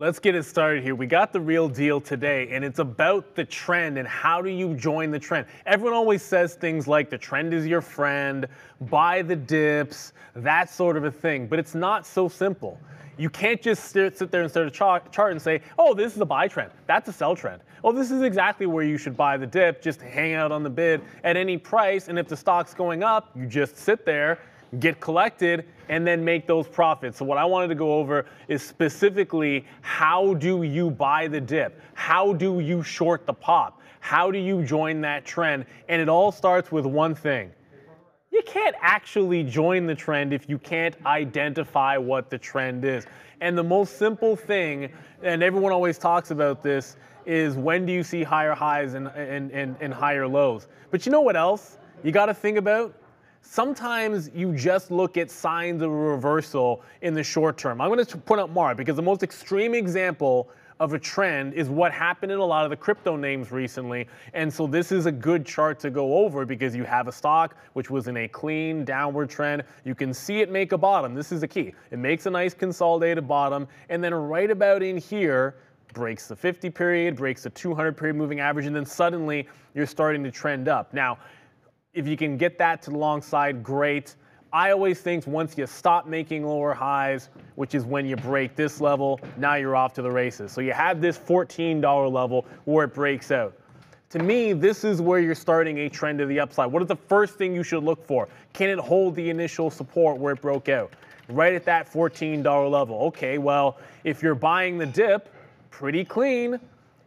Let's get it started here. We got the real deal today, and it's about the trend and how do you join the trend. Everyone always says things like the trend is your friend, buy the dips, that sort of a thing, but it's not so simple. You can't just sit there and start a chart and say, oh, this is a buy trend. That's a sell trend. Oh, this is exactly where you should buy the dip. Just hang out on the bid at any price. And if the stock's going up, you just sit there get collected, and then make those profits. So what I wanted to go over is specifically how do you buy the dip? How do you short the pop? How do you join that trend? And it all starts with one thing. You can't actually join the trend if you can't identify what the trend is. And the most simple thing, and everyone always talks about this, is when do you see higher highs and, and, and, and higher lows? But you know what else you got to think about? Sometimes you just look at signs of a reversal in the short term. I'm going to point out Mara because the most extreme example of a trend is what happened in a lot of the crypto names recently. And so this is a good chart to go over because you have a stock which was in a clean downward trend. You can see it make a bottom. This is the key. It makes a nice consolidated bottom. And then right about in here, breaks the 50 period, breaks the 200 period moving average, and then suddenly you're starting to trend up. Now, if you can get that to the long side, great. I always think once you stop making lower highs, which is when you break this level, now you're off to the races. So you have this $14 level where it breaks out. To me, this is where you're starting a trend to the upside. What is the first thing you should look for? Can it hold the initial support where it broke out? Right at that $14 level. Okay, well, if you're buying the dip, pretty clean.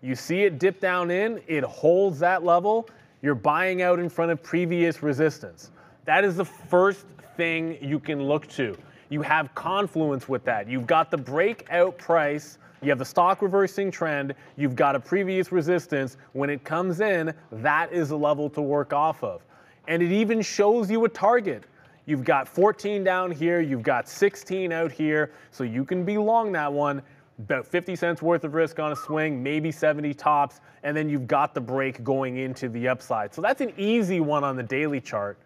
You see it dip down in, it holds that level, you're buying out in front of previous resistance. That is the first thing you can look to. You have confluence with that. You've got the breakout price, you have the stock reversing trend, you've got a previous resistance. When it comes in, that is a level to work off of. And it even shows you a target. You've got 14 down here, you've got 16 out here, so you can be long that one about 50 cents worth of risk on a swing, maybe 70 tops, and then you've got the break going into the upside. So that's an easy one on the daily chart.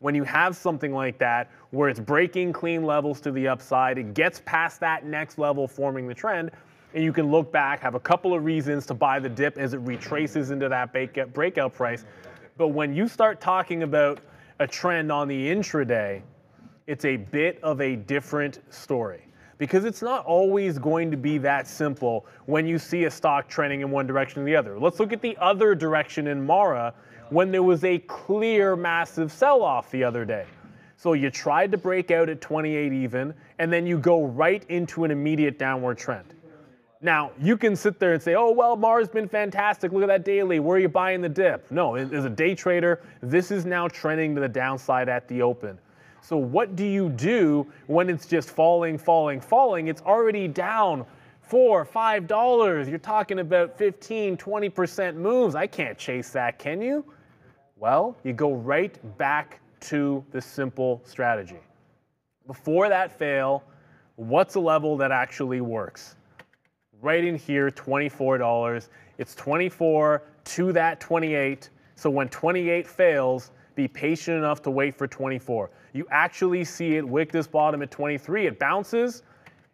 When you have something like that, where it's breaking clean levels to the upside, it gets past that next level, forming the trend, and you can look back, have a couple of reasons to buy the dip as it retraces into that breakout price. But when you start talking about a trend on the intraday, it's a bit of a different story because it's not always going to be that simple when you see a stock trending in one direction or the other. Let's look at the other direction in Mara when there was a clear massive sell-off the other day. So you tried to break out at 28 even, and then you go right into an immediate downward trend. Now, you can sit there and say, oh, well, Mara's been fantastic. Look at that daily. Where are you buying the dip? No, as a day trader, this is now trending to the downside at the open. So what do you do when it's just falling, falling, falling? It's already down four, five dollars. You're talking about 15, 20% moves. I can't chase that, can you? Well, you go right back to the simple strategy. Before that fail, what's a level that actually works? Right in here, $24. It's 24 to that 28. So when 28 fails, be patient enough to wait for 24. You actually see it wick this bottom at 23. It bounces,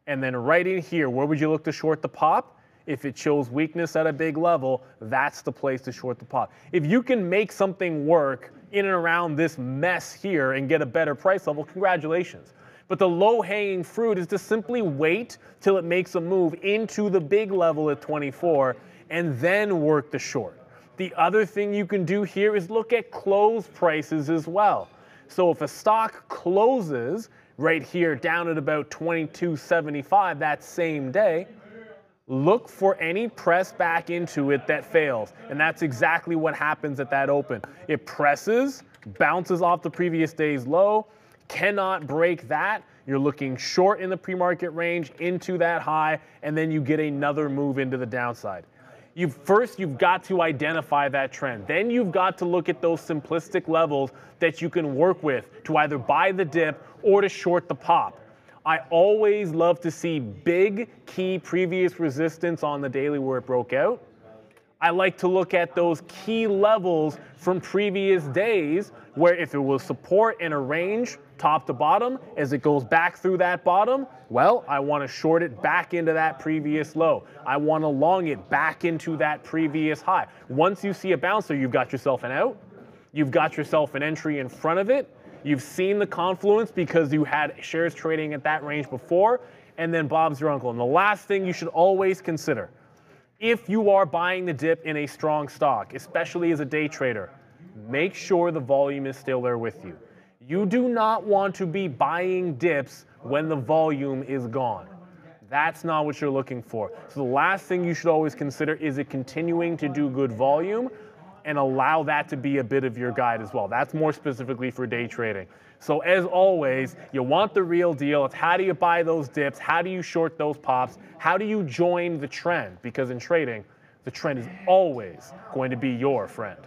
and then right in here, where would you look to short the pop? If it shows weakness at a big level, that's the place to short the pop. If you can make something work in and around this mess here and get a better price level, congratulations. But the low hanging fruit is to simply wait till it makes a move into the big level at 24 and then work the short. The other thing you can do here is look at close prices as well. So if a stock closes right here down at about 22.75 that same day, look for any press back into it that fails. And that's exactly what happens at that open. It presses, bounces off the previous day's low, cannot break that. You're looking short in the pre-market range into that high, and then you get another move into the downside you first you've got to identify that trend. Then you've got to look at those simplistic levels that you can work with to either buy the dip or to short the pop. I always love to see big key previous resistance on the daily where it broke out. I like to look at those key levels from previous days where if it will support in a range, top to bottom, as it goes back through that bottom, well, I want to short it back into that previous low. I want to long it back into that previous high. Once you see a bouncer, you've got yourself an out, you've got yourself an entry in front of it, you've seen the confluence because you had shares trading at that range before, and then Bob's your uncle. And the last thing you should always consider, if you are buying the dip in a strong stock, especially as a day trader, make sure the volume is still there with you. You do not want to be buying dips when the volume is gone. That's not what you're looking for. So the last thing you should always consider is it continuing to do good volume and allow that to be a bit of your guide as well. That's more specifically for day trading. So as always, you want the real deal. It's how do you buy those dips? How do you short those pops? How do you join the trend? Because in trading, the trend is always going to be your friend.